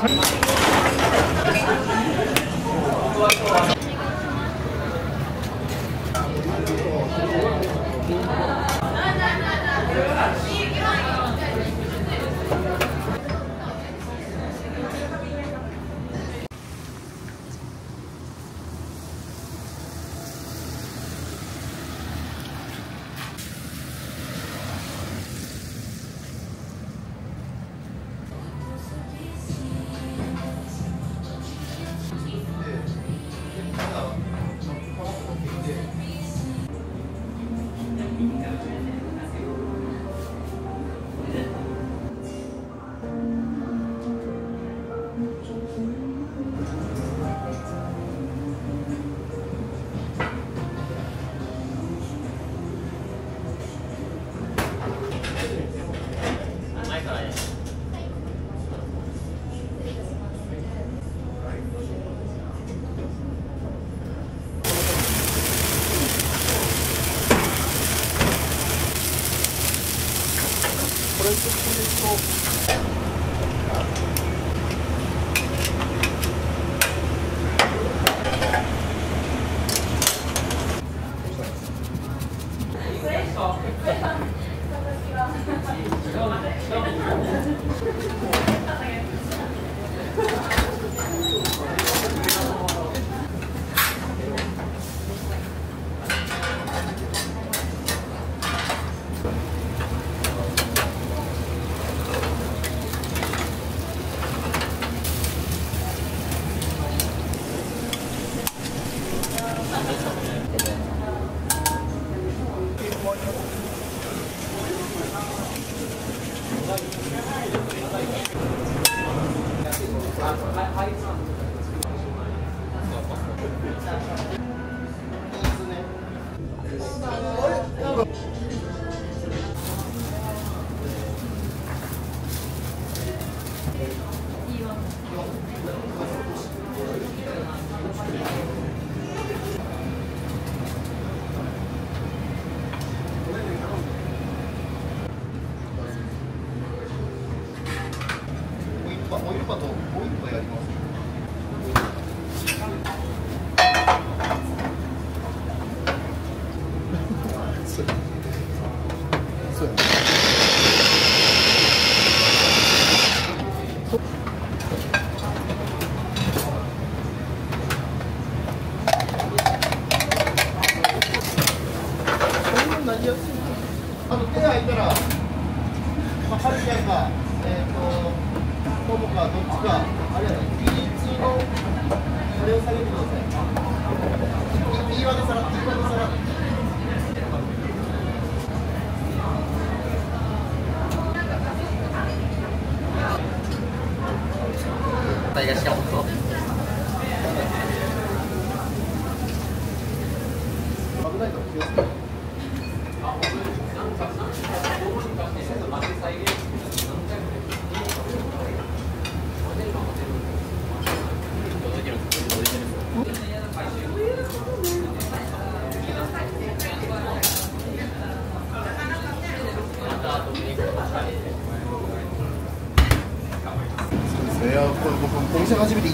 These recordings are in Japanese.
グ Oh. そうやねこんなんなりやすいあと手空いたらまあ、春ちゃんか、えっ、と、ともか、どっちか、あれやな、P1 の、それを下げてください。P1 でさら、P1 でさら。大がしかも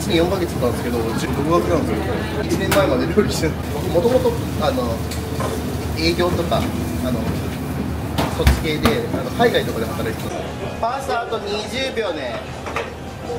1年4ヶ月だったんですけど独学なんですよ。1年前まで料理してもともとあの営業とかあのそっち系であの海外とかで働いてた。パースあと20秒ね。もう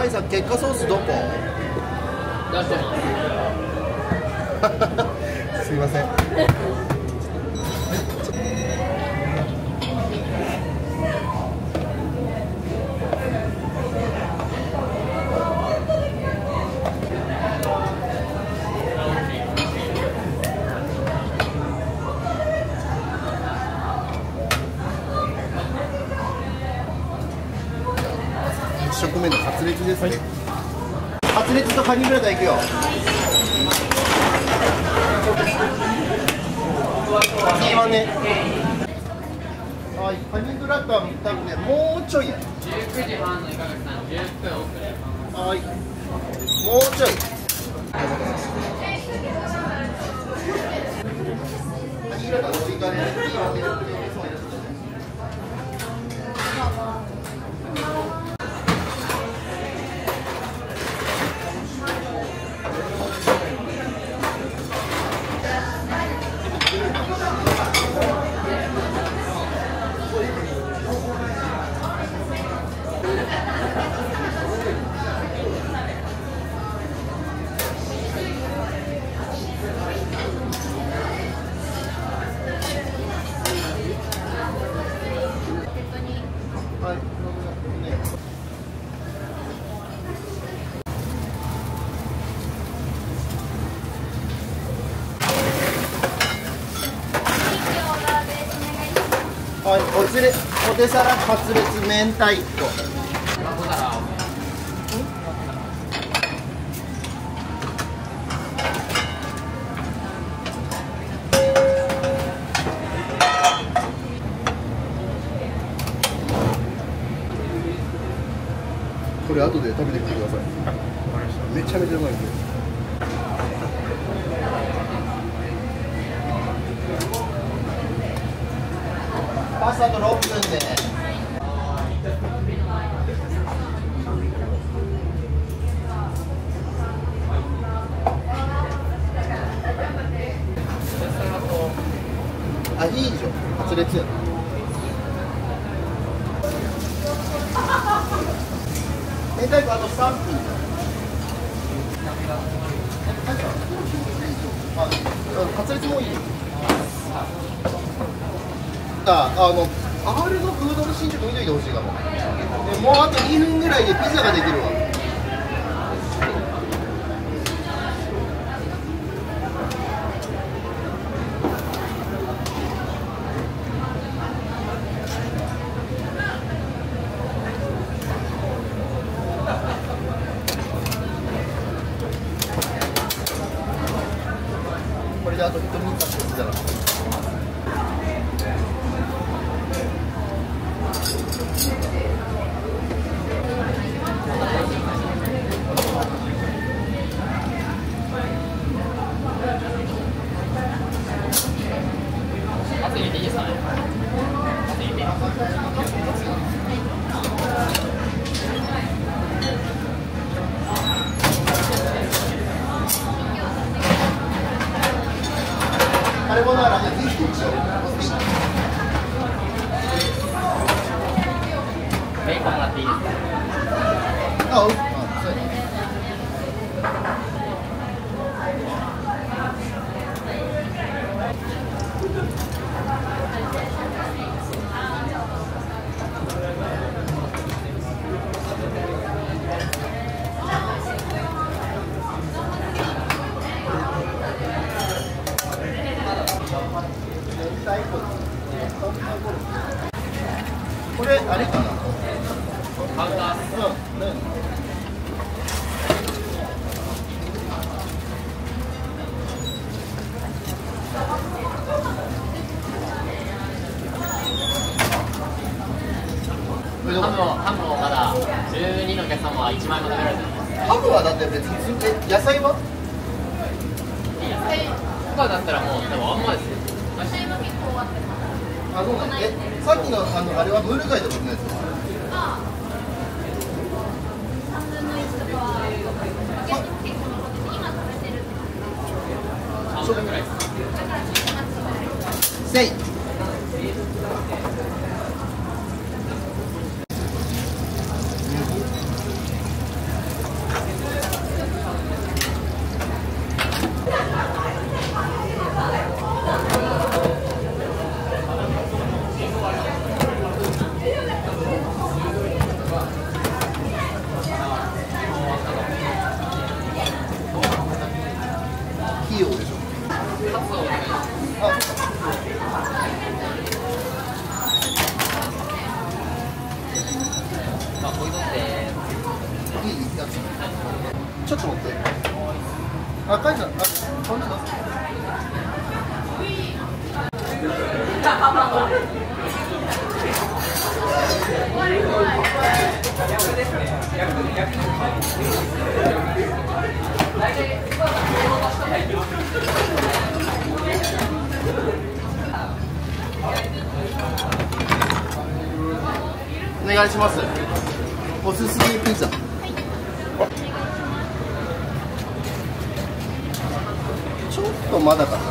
はいさん結果ソースどこ？出してます。すいません食目のカツレツですね、カツレツとカニグラタンいくよ。ピーマンね。はいカニグラタン多分ねもうちょいや。19時半のいかがさん10分遅れますはいもうちょい。カニグラタン追加で。ピはい、おつれ、ポテサラカツレツ明太子。これ後で食べてみてください。めちゃめちゃうまいですパスタと6分で。あ、いいでしょ。カツレツ。明太子あと3分ああカツレツもいいああの R のフードの新宿見といてほしいかも。でもうあと2分ぐらいでピザができるわこれであと1分経ってピザがあと入れていいですかねあと入れてベーコンもらっていいですかあ、おあ、そうやね。これあれかな。カウンターうん、ね。これどこハムをハムをまだ12のお客様は1万円も食べられてないハムはだって別にえ野菜は？野菜とかだったらもうでもあんまです。よあそうなんえさっきのあのあれはムール貝とか？のやつ半分ぐらいです。せい費用でしょカツをお願いしますあまあこういうのっていいやつちょっと待ってあ、かいちゃん、あ、こんにちはお願いします。おすすめピザ。ちょっとまだか。な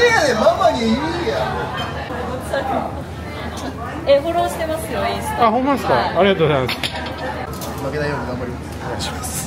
でやねんママに言いやえフォローしてますよインスタ。あ、ほんまですか、はい。ありがとうございます。負けないように頑張ります。お願いします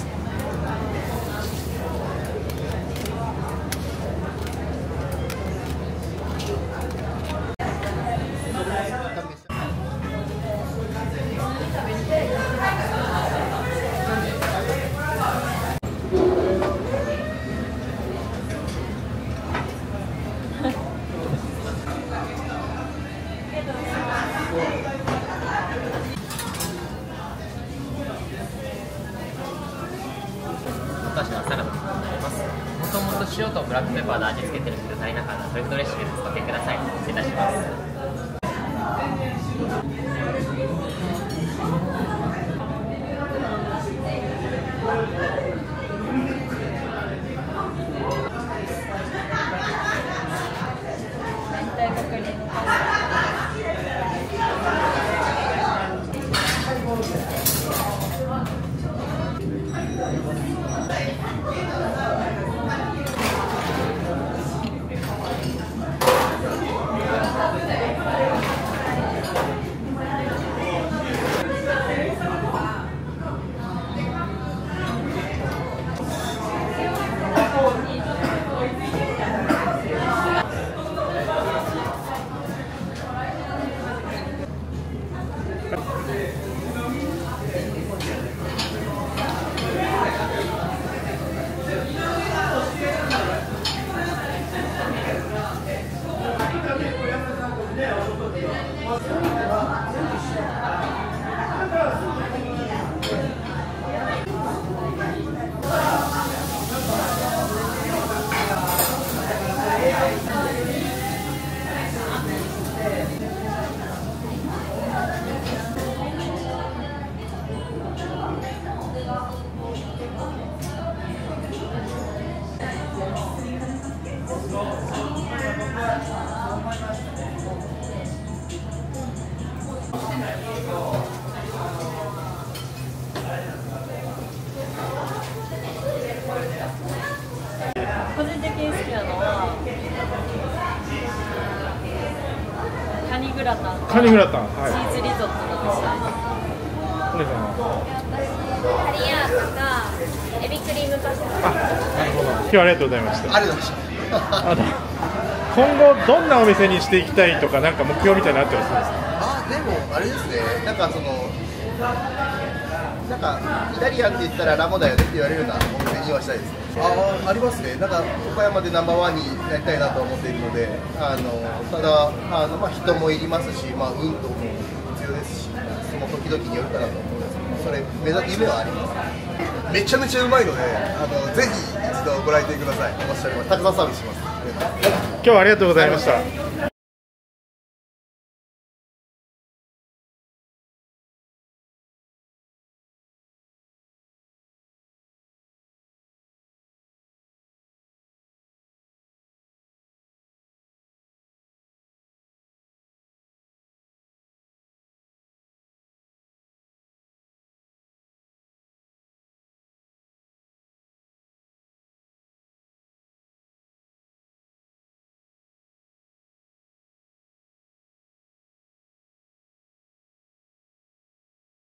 ブラックペッパーで味付けてるんですけど足りなからトリュフドレッシングで使ってください。失礼いたします。カニグラタンチはい。ーズリゾットの味お姉さん。はカリアータかエビクリームパスタ。あなるほど今日はありがとうございました。ありがとうございました今後どんなお店にしていきたいとかなんか目標みたいなのあったりするんですか？あでもあれですね。なんかそのなんかイタリアンって言ったらラモだよねって言われるようなお店にはしたいですねああありますね。なんか岡山でナンバーワンになりたいなと思っているのであのただあの、まあ、人もいりますし、まあ、運動も必要ですしその時々によるかなと思うんですけどそれ目指夢はありますめちゃめちゃうまいのであのぜひ一度ご来店ください。お待ちしておりますたくさんサービスしますありがとうございます。今日はありがとうございました